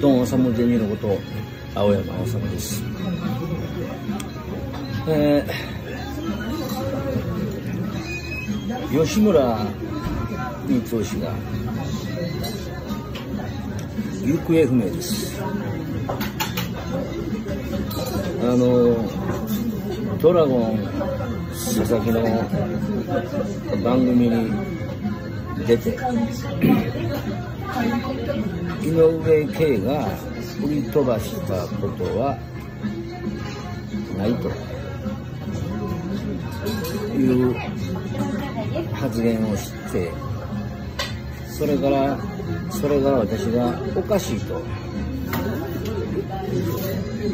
ドン・オサム・デニーのこと。青山治です、えー、吉村光雄氏が行方不明です。あのドラゴン佐々木の番組に出て井上圭が振り飛ばしたことはないと。いう発言をしてそれからそれが私がおかしいと。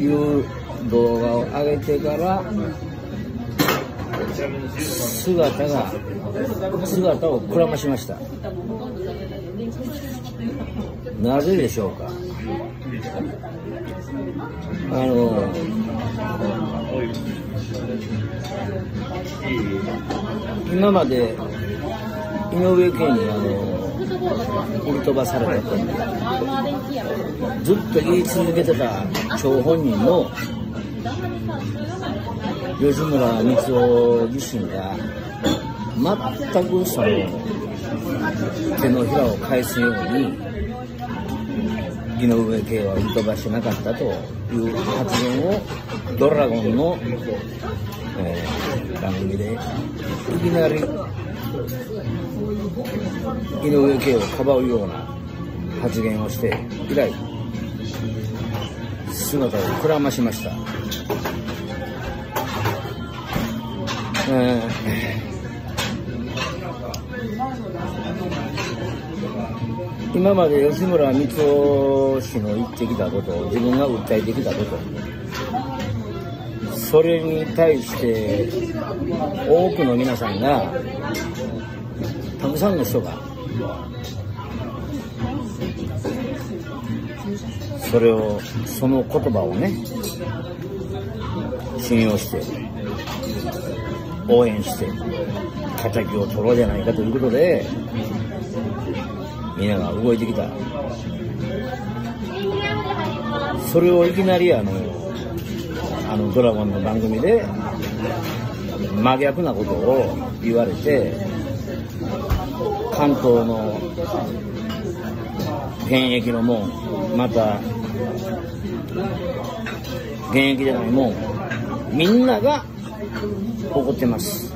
いう動画を上げてから姿が姿をくらましました。なぜでしょうか？あの今まで井上家にあの売り飛ばされたとずっと言い続けてた張本人の吉村光雄自身が全くその手のひらを返すように井上圭は売り飛ばしてなかったという発言をドラゴンの、えー、番組でいきなり井上圭をかばうような発言をして以来姿をくらましました。えー、今まで吉村光雄氏の言ってきたこと自分が訴えてきたこと。それに対して多くの皆さんがたくさんの人がそれをその言葉をね信用して応援して敵を取ろうじゃないかということでみんなが動いてきた。それをいきなりあのあのドラゴンの番組で真逆なことを言われて関東の現役のもんまた現役じゃないもんみんなが怒ってます。